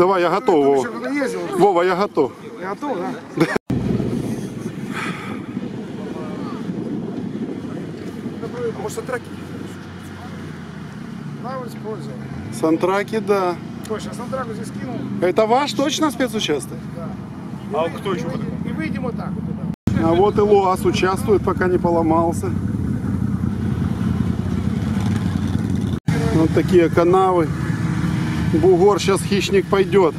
Давай, я готов, Еще Вова. Вова, я готов. Я готов, да? А может, траки? Да, использовал. Сантраки, да. Точно, сантраку здесь кинул. Это ваш точно спецучасток? А кто еще? И выйдем вот так вот туда. А вот и ЛуАЗ участвует, пока не поломался. Вот такие канавы. Бугор, сейчас хищник пойдет.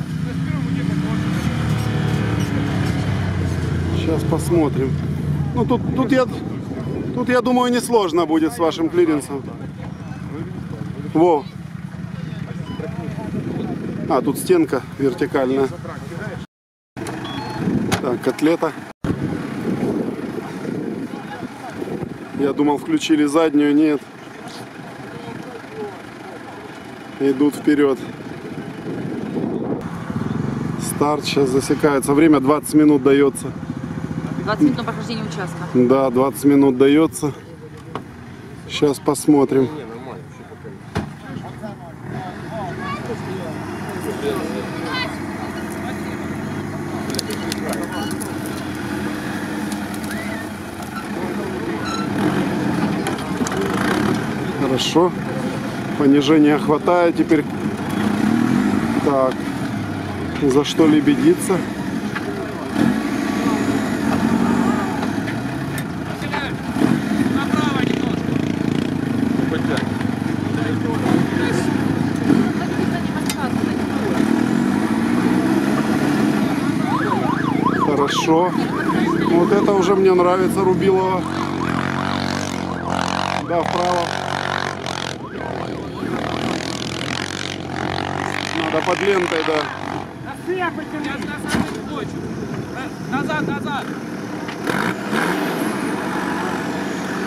Сейчас посмотрим. Ну тут, тут я, тут я думаю несложно будет с вашим клиренсом. Во. А, тут стенка вертикальная. Так, котлета. Я думал, включили заднюю, нет. Идут вперед. Старт сейчас засекается. Время 20 минут дается. 20 минут на прохождение участка. Да, 20 минут дается. Сейчас посмотрим. Хорошо. Понижения хватает теперь. Так. За что лебедиться? Хорошо. Вот это уже мне нравится, Рубилова. Да, вправо. Надо под лентой, да. Назад, назад!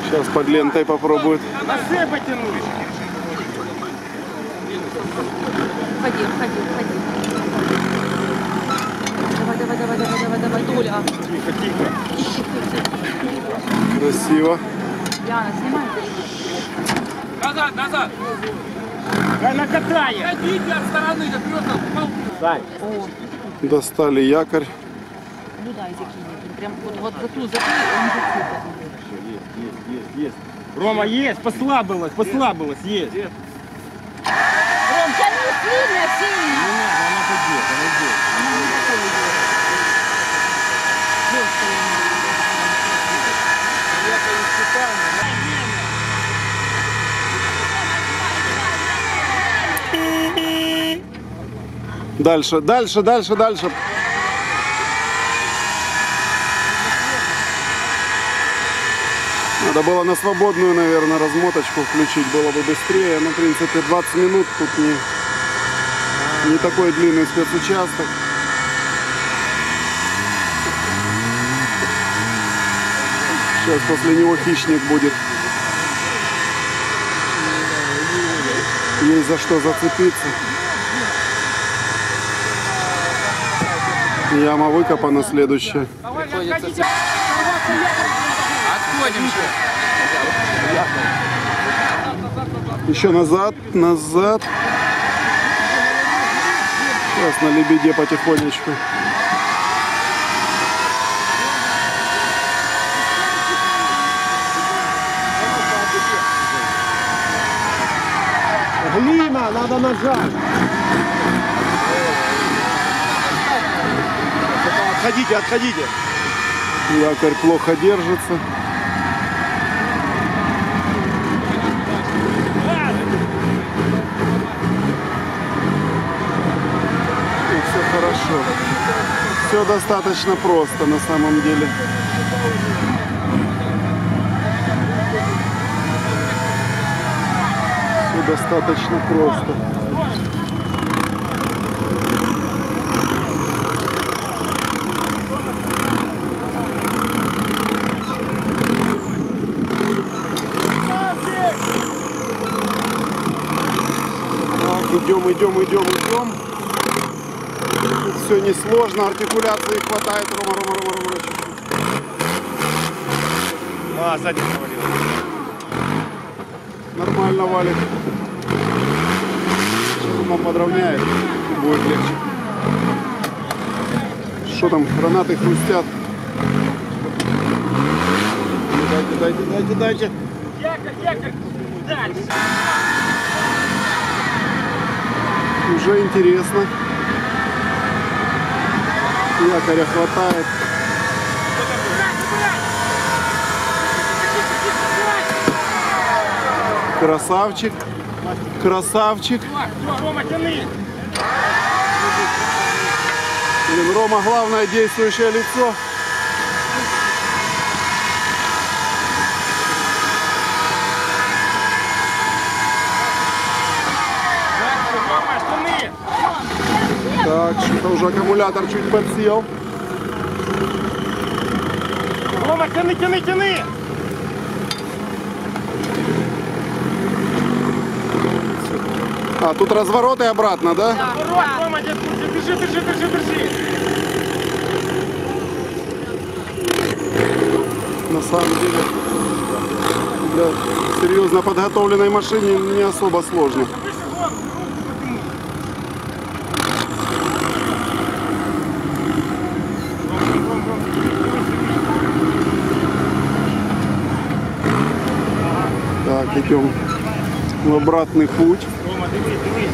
Сейчас под лентой попробует. Носы потянули! Входи, входи, входи. Давай, давай, давай, давай, давай, давай, Толя. Тихо, тихо. Красиво. Яна, снимай. Назад, назад! Она катает! Ходите от стороны, да вперед, Сань! Достали якорь. Ну да. Прям вот, вот за ту, за ту, он зацепит. Есть, есть, есть. Рома, есть, послабилась, послабилась, есть. Не Ром, тяни сильно, сильно. надо, она пойдет, она идет. Дальше, дальше, дальше, дальше. Надо было на свободную, наверное, размоточку включить, было бы быстрее. Ну, в принципе, 20 минут тут не, не такой длинный спецучасток. Сейчас после него хищник будет. Есть за что зацепиться. Яма выкопана следующая. Отходим Еще назад, назад. Сейчас на лебеде потихонечку. Глина, надо нажать. Отходите, отходите. Якорь плохо держится. И все хорошо. Все достаточно просто на самом деле. Все достаточно просто. Идем, идем, идем, идем. Все несложно, артикуляции хватает. Рома, Рома, Рома, Рома. А, сзади повалил. Нормально валит. Сейчас Рома подровняет, будет легче. Что там, гранаты хрустят. Дайте, дайте, дайте, дайте. Якорь, якорь! Дальше! Уже интересно. Якоря хватает. Красавчик. Красавчик. Рома, Рома главное действующее лицо. Так, что-то уже аккумулятор чуть подсел. Рома, тяни, тяни, тяни! А, тут разворот и обратно, да? Поворот, Рома, держи, держи, держи, держи, держи! На самом деле, для серьезно подготовленной машине не особо сложно. идем в обратный путь. Рома, дивись, дивись!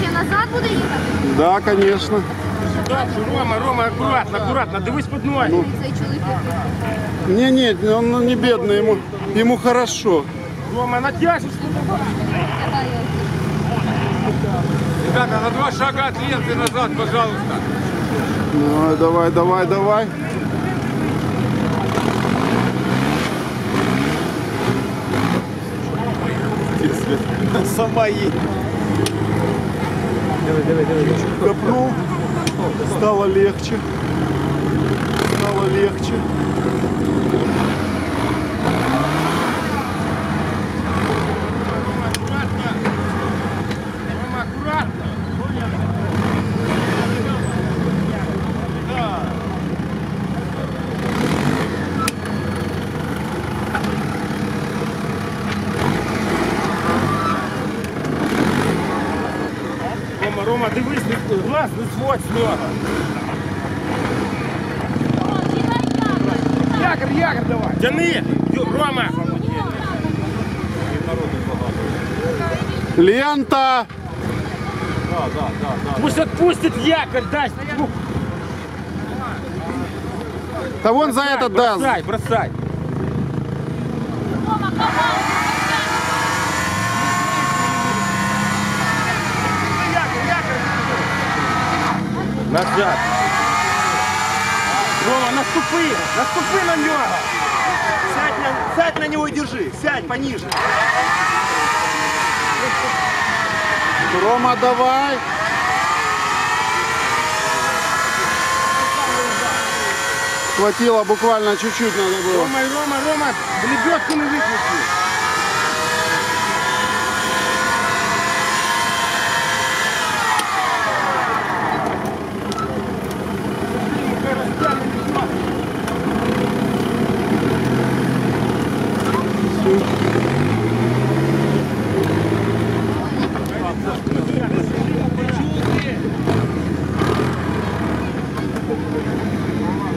Ще назад буде їхати? Да, конечно. Дальше, Рома, Рома, аккуратно, аккуратно, дивись під ноги! Цей чоловік. Не, не, он ну, не бедный, ему, ему хорошо. Рома, натяжешь! Ребята, на два шага от ленты назад, пожалуйста. Давай, давай, давай, давай. Сама едет. Копнул, стало легче. Стало легче. Рома, Рома, дивись, глаз не сводь з нього. Якор, якор давай. Тяни, Рома. Лента! Пусть отпустит якорь, дай. Да вон за этот, да. бросай, бросай. Назад. Рома, наступи, наступи на нього. Сядь на, сядь на него и держи. Сядь пониже. Рома, давай. Хватило буквально чуть-чуть надо было. Рома, Рома, Рома, лебедку не виключи.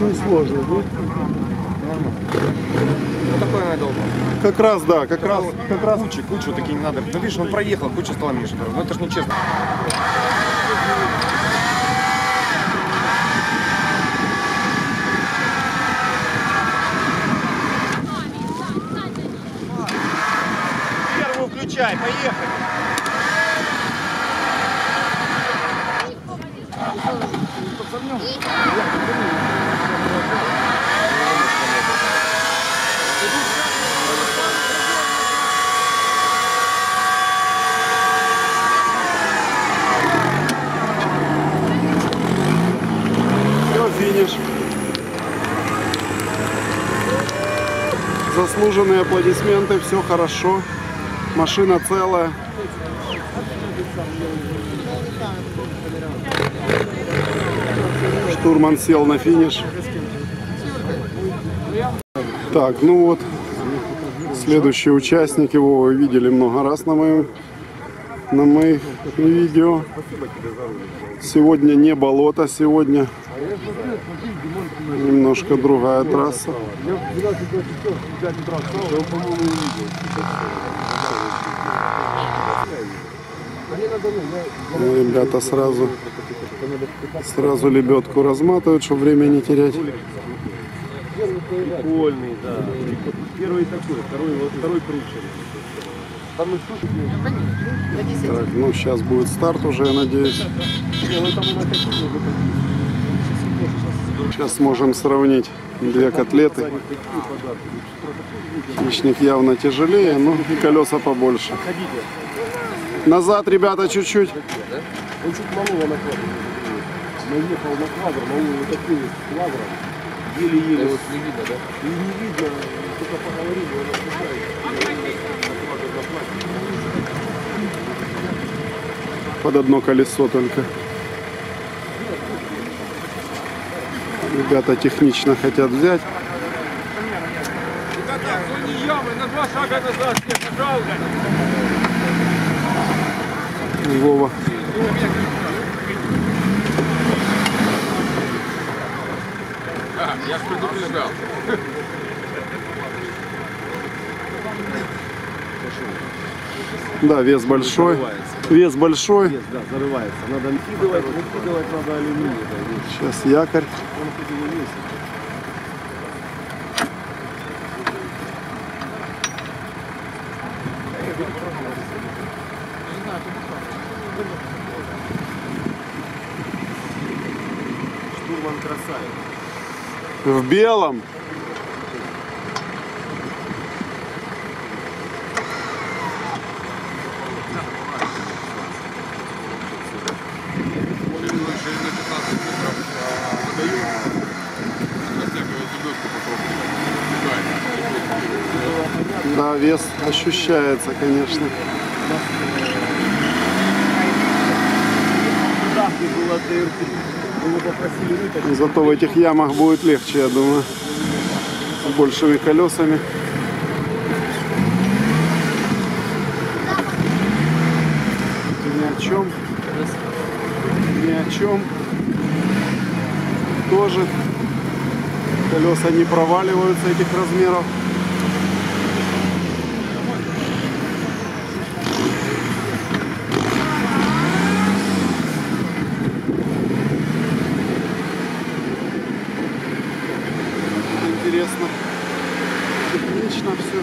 Ну, сложно, да? Вот такое надо было. Как раз, да, как раз, как раз. Кучи, кучу такие не надо. Ну видишь, он проехал, куча стала меньше. Ну это ж нечестно. Первую включай, поехали. Все, финиш. Заслуженные аплодисменты, все хорошо. Машина целая. Штурман сел на финиш. Так, ну вот, следующий участник, его вы видели много раз на моем на моих видео. Сегодня не болото, сегодня немножко другая трасса. Ну, Ребята сразу сразу лебедку разматывают, чтобы время не терять. Прикольный, да. Первый такой, второй, второй круче. Так, ну сейчас будет старт уже, я надеюсь. Сейчас сможем сравнить две котлеты. Хищник явно тяжелее, но и колеса побольше. Назад, ребята, чуть-чуть. Он чуть на квадр. Наехал на квадр, мануло вот вот квадр. Еле-еле. Вот не видно, да? И не видно, только поговорили, он отпускает. Под одно колесо только. Ребята технично хотят взять. Вова. Я предупреждал. Да, вес большой. Вес большой. Вес, да, зарывается. Надо накидывать, накидывать надо алюминий. Да. Сейчас якорь. Он хоть и не весит. Штурман красавец. В белом. Да, вес ощущается, конечно. Ставки было ТР-3. Его попросили вытащить. Зато в этих ямах будет легче, я думаю. С большими колесами. Ни о чем. Ни о чем. Тоже колеса не проваливаются этих размеров. Интересно. Технично все.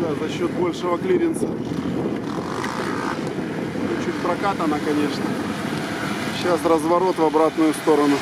Да, за счет большего клиренса. Чуть прокатано, конечно. Сейчас разворот в обратную сторону.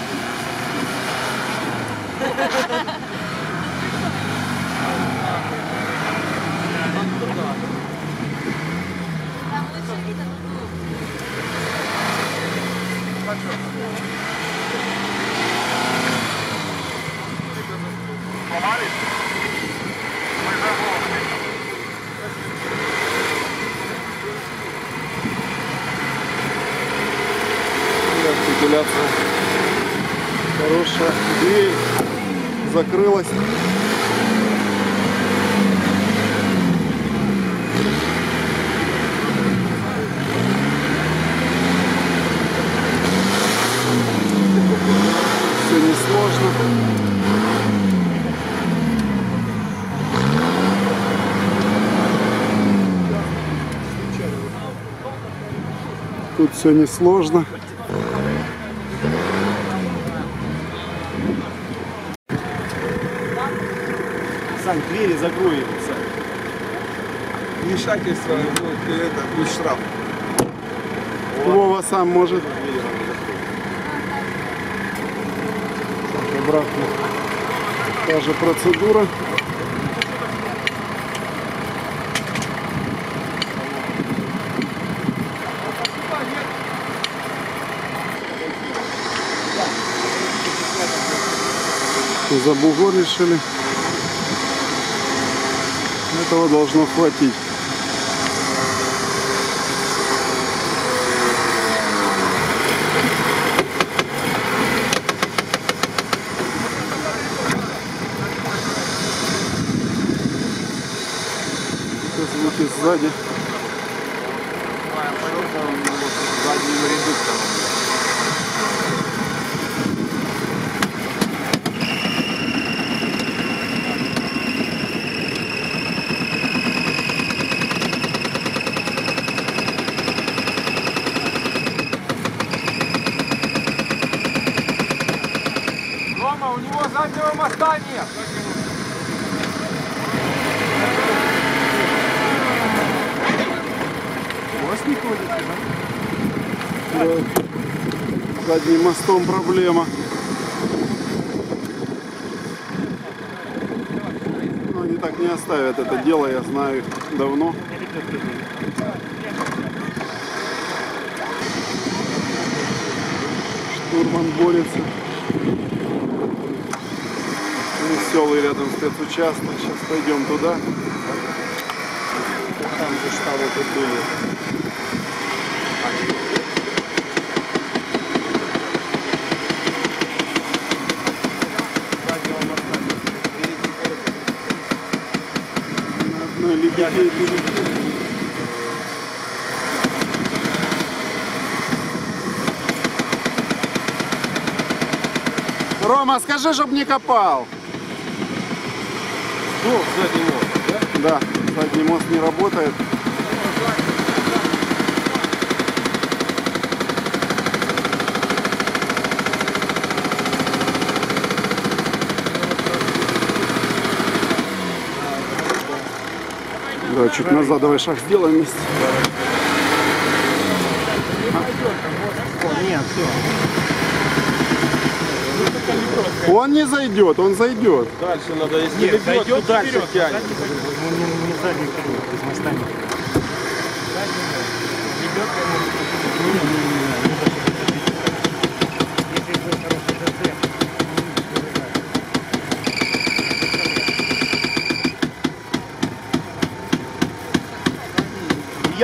Артикуляция хорошая. Дверь закрылась. Все несложно. Тут все несложно. Сань, двери закрой его, Сань. Вмешательство, ну, это будет штраф. Вова сам может. Так, обратно. Та же процедура. За бугор решили этого должно хватить. Сейчас звуки сзади. Да. Задним мостом проблема. Но они так не оставят это дело, я знаю их давно. Штурман борется. Веселый рядом спецучасток. Сейчас пойдем туда. Там же вот и были. Ну, лебедей тут. Рома, скажи, чтоб не копал. Ну, задний мост, да? Да, задний мост не работает. Да, чуть назад давай шаг сделаем вместе. Он не зайдет, он зайдет. Дальше надо, если лебедь, то дальше тянет.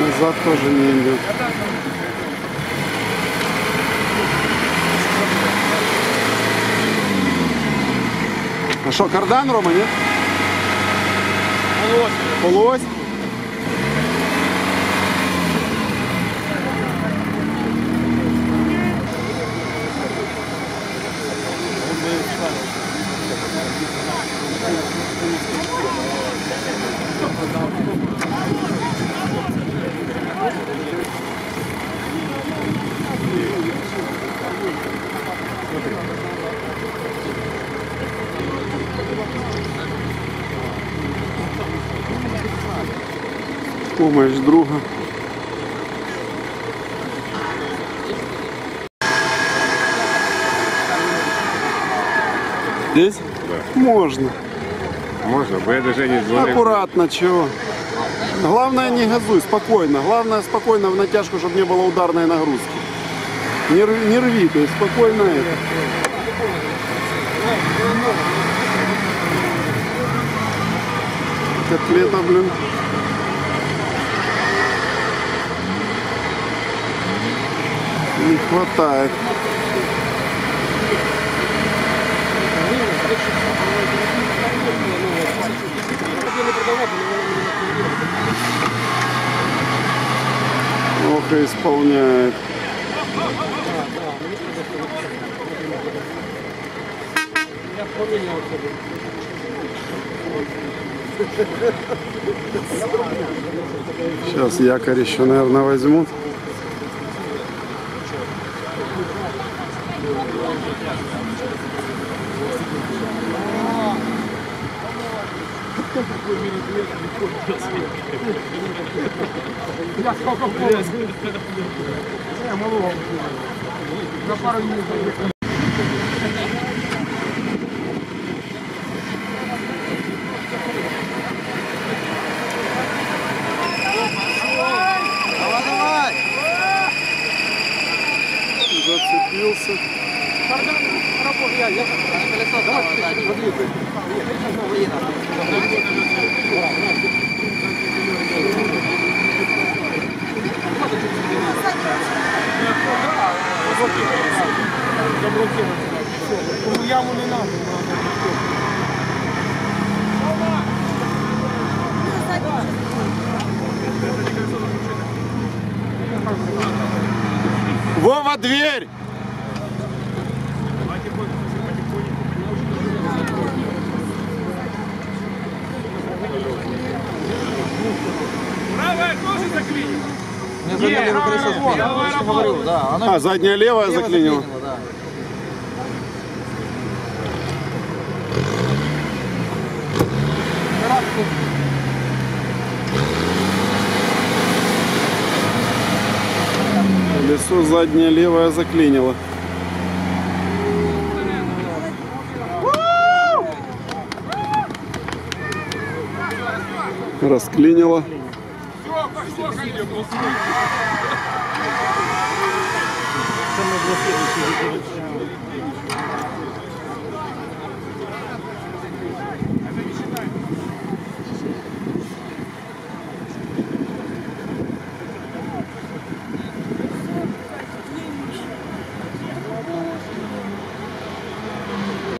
Назад тоже не идет. А что, кардан, Рома, нет? Полуось. Помощь друга. Здесь? Можно. Можно, бо я даже не звонил. Аккуратно, чего. Главное не газуй, спокойно. Главное спокойно в натяжку, чтобы не было ударной нагрузки. Не, не рви, то есть спокойно это. Котлета, блин. Не хватает. Ох, и исполняет. Сейчас якорь еще, наверное, возьмут. Я сколько полностью. Я малого. На пару минут. Яму не надо. Вова, дверь! Правая тоже заклинила? Мне заднее левое колесо заклинило. Я же говорю, да. Оно А, задняя левая заклинила. Колесо заднее левое заклинило. Расклинило. Все. Самое.